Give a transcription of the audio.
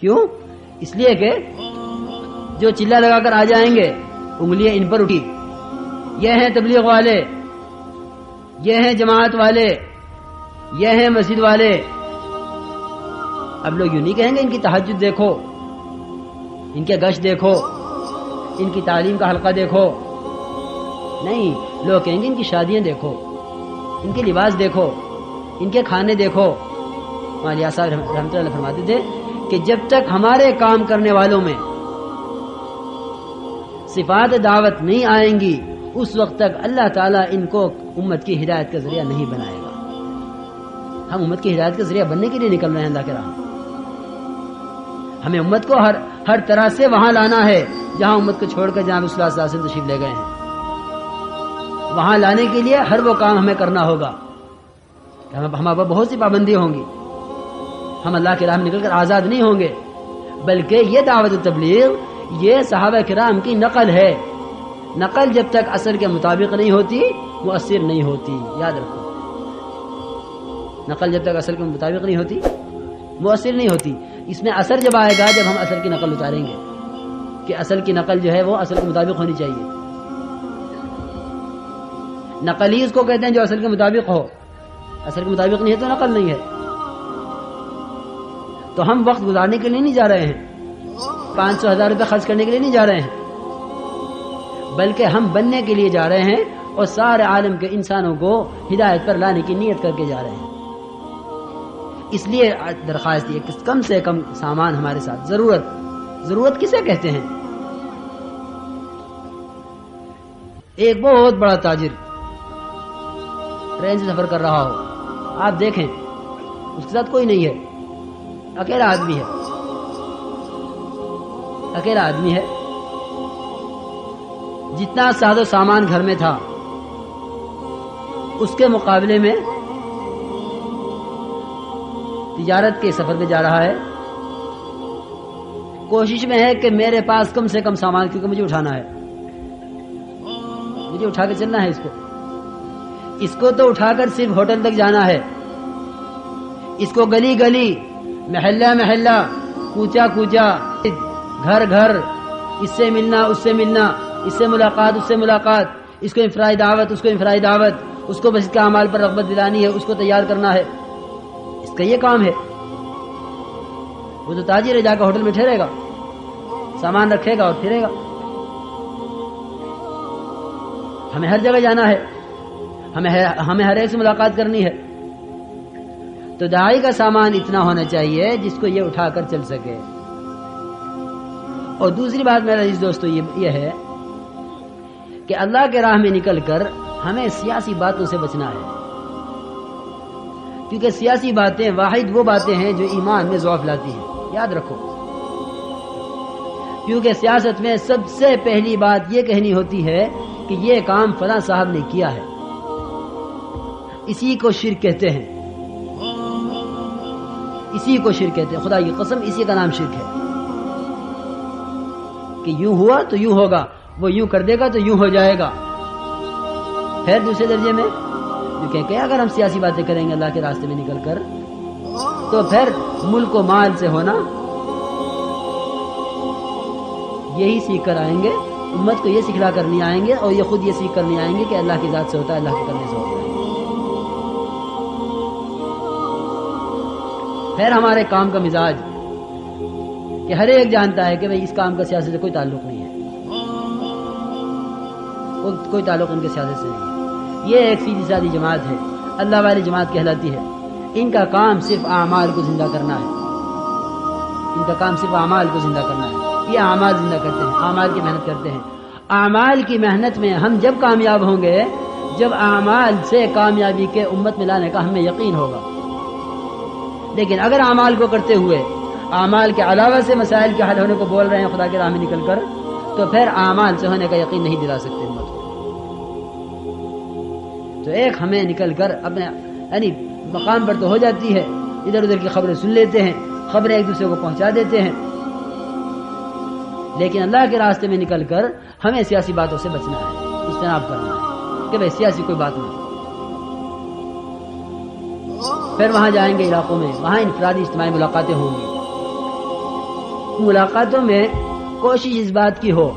क्यों? इसलिए कि जो चिल्ला लगाकर आ जाएँगे, उंगलियाँ इन पर उठी। ये हैं तबलीग वाले, ये हैं जमात वाले, ये हैं मस्जिद वाले। अब लोग यूँ नहीं कहेंगे, इनकी तहजद देखो, इनके गश देखो, इनकी तालीम का हल्का देखो। नहीं, लोग कहेंगे, इनकी शादियाँ देखो, इनके लिबास देखो, इनके खाने देखो। मालिया साहब रहमत फरमाते थे कि जब तक हमारे काम करने वालों में सिफात दावत नहीं आएँगी, उस वक्त तक अल्लाह ताला इनको उम्मत की हिदायत का ज़रिया नहीं बनाएगा। हम उम्मत की हिदायत का ज़रिया बनने के लिए निकल रहे हैं, अल्लाह के राह हमें उम्मत को हर हर तरह से वहाँ लाना है, जहाँ उम्मत को छोड़कर जहाँ विश्वास तशीफ ले गए हैं। वहाँ लाने के लिए हर वो काम हमें करना होगा। हमारे बहुत सी पाबंदी होंगी। हम अल्लाह के राह में निकलकर आज़ाद नहीं होंगे, बल्कि ये दावत तबलीग, ये साहब कराम की नकल है। नकल जब तक असर के मुताबिक नहीं होती मुअसर नहीं होती। याद रखो। नकल जब तक असर के मुताबिक नहीं होती मुअसर नहीं होती। इसमें असर जब आएगा, जब हम असल की नकल उतारेंगे। कि असल की नकल जो है, वो असल के मुताबिक होनी चाहिए। नकल ही उसको कहते हैं जो असल के मुताबिक हो। असल के मुताबिक नहीं है तो नकल नहीं है। तो हम वक्त गुजारने के लिए नहीं जा रहे हैं। पाँच सौ हज़ार रुपये खर्च करने के लिए नहीं जा रहे हैं। बल्कि हम बनने के लिए जा रहे हैं और सारे आलम के इंसानों को हिदायत पर लाने की नीयत करके जा रहे हैं। इसलिए दरखास्त ये कि कम से कम सामान हमारे साथ ज़रूरत ज़रूरत किसे कहते हैं? एक बहुत बड़ा ताजिर ट्रेन से सफ़र कर रहा हो। आप देखें, उसके साथ कोई नहीं है। अकेला आदमी है। अकेला आदमी है। जितना सादो सामान घर में था, उसके मुकाबले में तिजारत के सफ़र में जा रहा है। कोशिश में है कि मेरे पास कम से कम सामान, क्योंकि मुझे उठाना है। मुझे उठा के चलना है इसको। इसको तो उठाकर सिर्फ़ होटल तक जाना है। इसको गली गली महल्ला महल्ला। कूचा कूचा। घर घर। इससे मिलना, उससे मिलना। इससे मुलाकात, उससे मुलाकात। इसको इफ्राई दावत, उसको इफ्राई दावत। उसको बस इसका अमाल पर रगबत दिलानी है, उसको तैयार करना है। इसका ये काम है। वो तो ताजिर है जाकर होटल में ठहरेगा। सामान रखेगा और फिरेगा। हमें हर जगह जाना है। हमें हमें हर एक से मुलाकात करनी है। तो दाई का सामान इतना होना चाहिए जिसको ये उठाकर चल सके। और दूसरी बात मेरा इस दोस्तों ये, ये है कि अल्लाह के राह में निकलकर हमें सियासी बातों से बचना है। क्योंकि सियासी बातें वाहिद वो बातें हैं जो ईमान में जौफ लाती हैं। याद रखो। क्योंकि सियासत में सबसे पहली बात यह कहनी होती है कि ये काम फला साहब ने किया है। इसी को शिर कहते हैं। इसी को शिर कहते हैं। खुदा की कसम, इसी का नाम शिरक है। कि यूँ हुआ तो यूँ होगा, वो यूँ कर देगा तो यूँ हो जाएगा। फिर दूसरे दर्जे में? जो कह के, अगर हम सियासी बातें करेंगे, अल्लाह के रास्ते में निकल कर तो फिर मुल्क को माल से होना, यही सीख कर आएँगे। उम्मत को ये सिखला कर नहीं आएँगे, और ये खुद ये सीख कर नहीं आएँगे कि अल्लाह की जात से होता है, अल्लाह के करने से होता है। फिर हमारे काम का मिजाज कि हर एक जानता है कि भाई इस काम का सियासत से कोई ताल्लुक नहीं है। को, कोई ताल्लुक उनके सियासत से नहीं है। ये एक सीधी सादी जमात है। अल्लाह वाली जमात कहलाती है। इनका काम सिर्फ़ आमाल को ज़िंदा करना है। इनका काम सिर्फ़ आमाल को ज़िंदा करना है। ये आमाल ज़िंदा करते हैं आमाल की मेहनत करते हैं। आमाल की मेहनत में हम जब कामयाब होंगे जब आमाल से कामयाबी के उम्मत में लाने का हमें यकीन होगा। लेकिन अगर अमाल को करते हुए अमाल के अलावा से मसाइल के हल होने को बोल रहे हैं, खुदा के राह में निकल कर तो फिर अमाल से होने का यकीन नहीं दिला सकते उम्मत को तो एक हमें निकल कर अपने, यानी मकाम पर तो हो जाती है इधर उधर की खबरें सुन लेते हैं, खबरें एक दूसरे को पहुँचा देते हैं। लेकिन अल्लाह के रास्ते में निकल कर हमें सियासी बातों से बचना है, इज्तनाब करना है कि भाई सियासी कोई बात नहीं। फिर वहाँ जाएँगे इलाकों में। वहाँ इनफरादी इज्तमी मुलाकातें होंगी। मुलाकातों में कोशिश इस बात की हो।